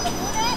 Ahora, ahora.